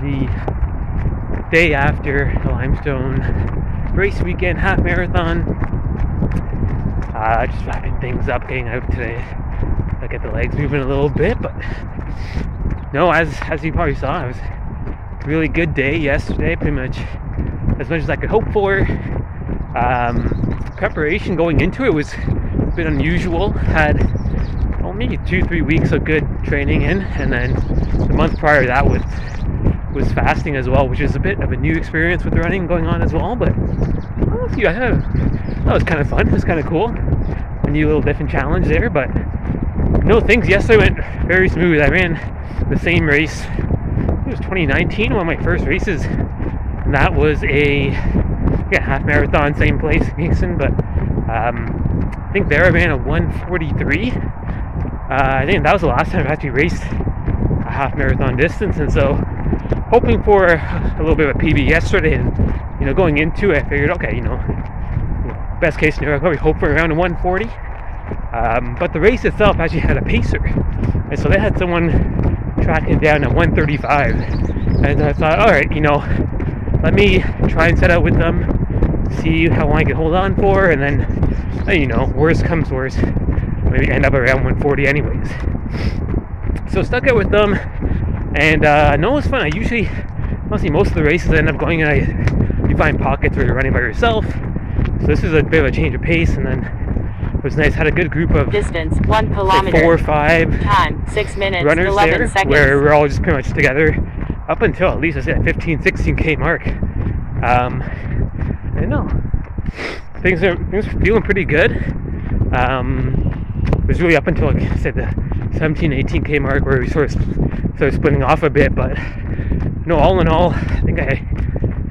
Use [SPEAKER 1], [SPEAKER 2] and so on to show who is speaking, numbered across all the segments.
[SPEAKER 1] the day after the Limestone race weekend half marathon. Uh, just wrapping things up, getting out today. I get the legs moving a little bit, but no, as as you probably saw, it was a really good day yesterday. Pretty much as much as I could hope for. Um, preparation going into it was a bit unusual. Had maybe two, three weeks of good training in, and then the month prior to that was was fasting as well, which is a bit of a new experience with running going on as well. But yeah, that was kind of fun. It was kind of cool. A new little different challenge there, but no things yesterday went very smooth. I ran the same race. It was 2019, one of my first races. And that was a yeah half marathon, same place, Kingston. But um, I think there I ran a 143. Uh, I think that was the last time I actually raced a half marathon distance, and so hoping for a little bit of a PB yesterday, and you know, going into it, I figured, okay, you know, best case scenario, I probably hope for around 140. Um, but the race itself actually had a pacer, and so they had someone tracking down at 135, and I thought, all right, you know, let me try and set out with them, see how long I can hold on for, and then, you know, worst comes worst, maybe end up around 140 anyways. So stuck it with them, and uh, no, it was fun. I usually, honestly, most of the races I end up going in, I, you find pockets where you're running by yourself. So this is a bit of a change of pace, and then it was nice. Had a good group of
[SPEAKER 2] Distance one
[SPEAKER 1] like
[SPEAKER 2] kilometer.
[SPEAKER 1] four or five
[SPEAKER 2] Time six minutes
[SPEAKER 1] runners
[SPEAKER 2] eleven
[SPEAKER 1] there,
[SPEAKER 2] seconds.
[SPEAKER 1] where we're all just pretty much together up until at least I said 15, 16k mark. Um, I know things are things are feeling pretty good. Um, was really up until like I said the 17, 18k mark where we sort of started splitting off a bit, but no, all in all, I think I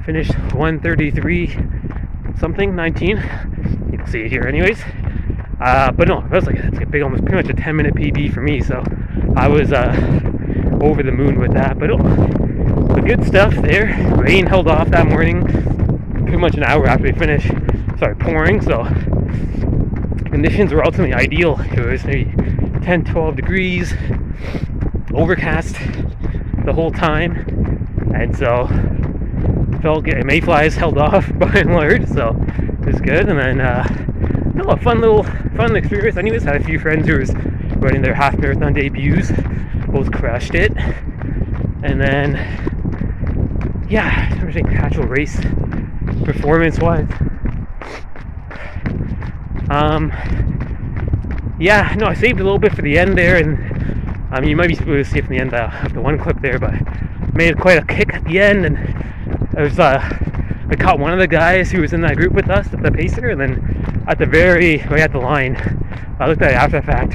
[SPEAKER 1] finished 133 something 19. You can see it here, anyways. Uh, but no, that was like it's a big, almost pretty much a 10 minute PB for me. So I was uh, over the moon with that. But oh, the good stuff there. Rain held off that morning, pretty much an hour after we finished. Started pouring, so conditions were ultimately ideal. It was maybe 10, 12 degrees, overcast the whole time, and so felt good. Mayflies held off by and large, so it was good. And then, uh, no, a fun little fun experience. Anyways, had a few friends who was running their half marathon debuts, both crushed it. And then, yeah, thinking actual race performance wise. Um, yeah, no, I saved a little bit for the end there, and I you might be able to see it from the end of the one clip there, but made quite a kick at the end, and it was uh, I caught one of the guys who was in that group with us, at the pacer, and then at the very way at the line, I looked at it after the fact.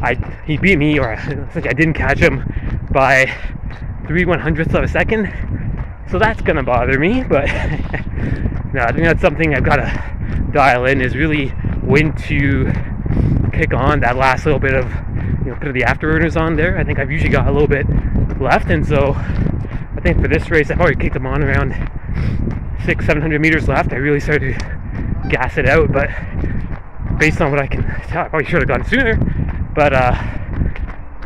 [SPEAKER 1] I he beat me, or essentially I didn't catch him by three one hundredths of a second. So that's gonna bother me, but no, I think that's something I've got to dial in is really when to kick on that last little bit of you know put the afterburners on there. I think I've usually got a little bit left, and so I think for this race I've already kicked them on around six, seven hundred meters left. I really started to gas it out, but based on what I can tell, I probably should have gone sooner. But uh,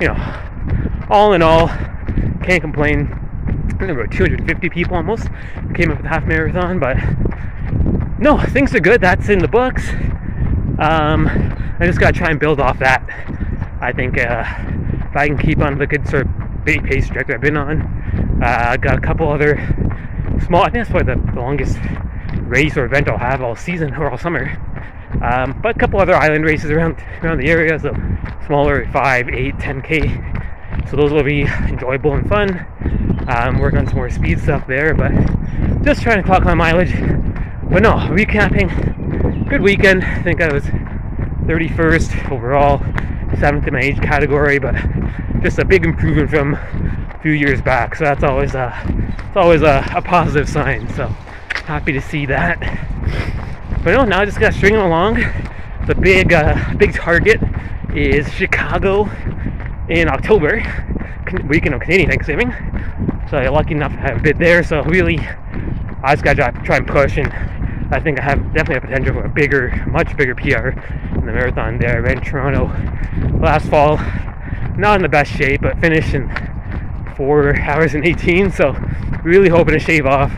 [SPEAKER 1] you know, all in all, can't complain. I think about 250 people almost came up with the half marathon, but no, things are good. That's in the books. Um, I just gotta try and build off that. I think uh, if I can keep on the good sort of big pace trajectory I've been on, uh, got a couple other small. I think that's probably the, longest race or event I'll have all season or all summer. Um, but a couple other island races around around the area, so smaller, five, eight, 10k. So those will be enjoyable and fun. Um, work on some more speed stuff there, but just trying to clock my mileage. But no, recapping, good weekend. I think I was 31st overall, seventh in my age category, but just a big improvement from a few years back. So that's always a, it's always a, a positive sign. So happy to see that. But no, now I just got to string them along. The big, uh, big target is Chicago in October, weekend of Canadian Thanksgiving. So I'm lucky enough to have a bid there. So really, I just got to try and push, and I think I have definitely a potential for a bigger, much bigger PR in the marathon there. I ran Toronto last fall, not in the best shape, but finished in four hours and 18. So really hoping to shave off.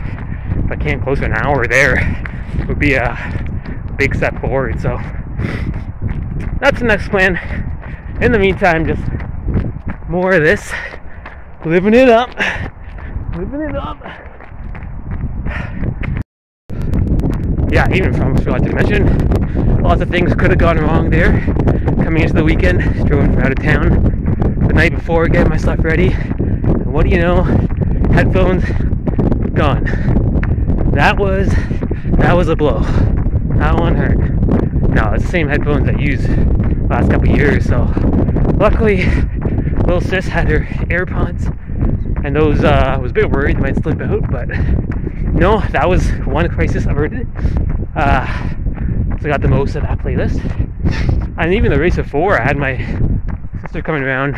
[SPEAKER 1] If I can't close to an hour there, would be a big step forward. So that's the next plan. In the meantime, just more of this, living it up, living it up. Yeah, even from forgot to mention, lots of things could have gone wrong there. Coming into the weekend, drove from out of town the night before, getting my stuff ready. And what do you know? Headphones gone. That was that was a blow. That one hurt. No, it's the same headphones I used last couple years. So luckily, little sis had her AirPods, and those uh, I was a bit worried they might slip out, but no, that was one crisis averted. Uh, so I got the most of that playlist, and even the race four, I had my sister coming around,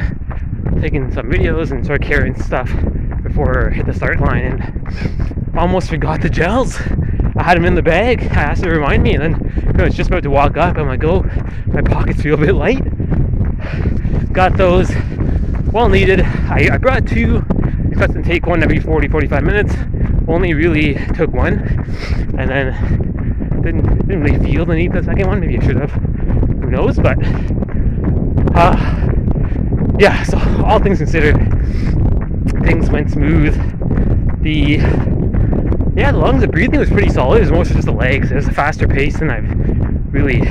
[SPEAKER 1] taking some videos and sort of carrying stuff before I hit the start line, and almost forgot the gels. I had them in the bag. I asked her to remind me, and then know, it's just about to walk up. I'm like, oh, my pockets feel a bit light. Got those well needed. I, I brought two, expect to take one every 40 45 minutes. Only really took one, and then didn't, didn't really feel the need for the second one. Maybe I should have. Who knows? But uh, yeah, so all things considered, things went smooth. The yeah, the lungs, the breathing was pretty solid. It was mostly just the legs. It was a faster pace than I've really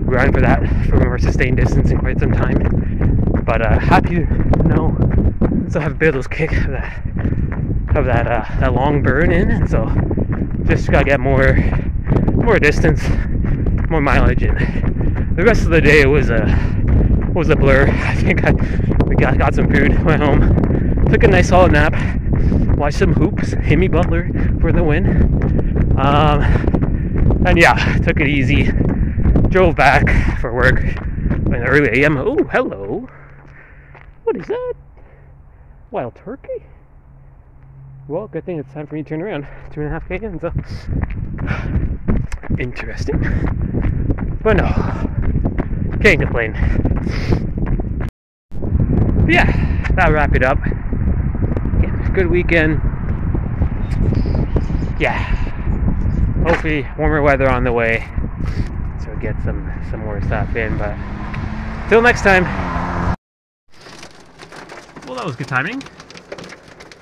[SPEAKER 1] run for that for a more sustained distance in quite some time. But uh, happy to know still have a bit of those kick that of that uh, that long burn in, and so just gotta get more more distance, more mileage in. The rest of the day was a was a blur. I think I we got got some food, went home, took a nice solid nap, watched some hoops, Himmy Butler for the win. Um, and yeah, took it easy. Drove back for work in early AM. Oh, hello. What is that? Wild turkey? Well, good thing it's time for me to turn around. Two and a half K in, so interesting. But no, can't complain. But yeah, that'll wrap it up. Yeah, good weekend. Yeah, hopefully warmer weather on the way, so get some some more stuff in. But till next time. Well, that was good timing.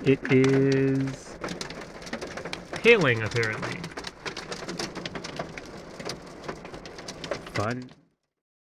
[SPEAKER 1] It is hailing apparently. Fun.